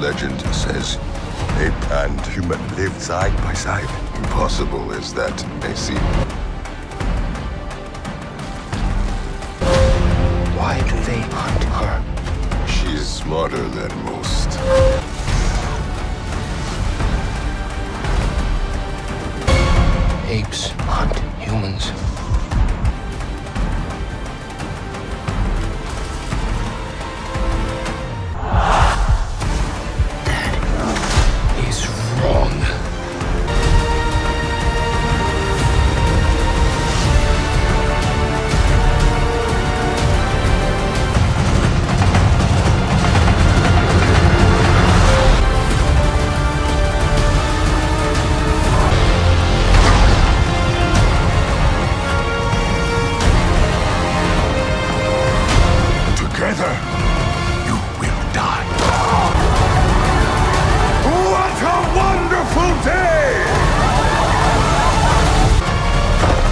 legend says ape and human lived side by side. Impossible is that they seem. Why do they hunt her? She's smarter than most. Apes hunt humans. her, you will die. What a wonderful day!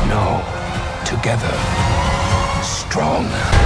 No, together, strong.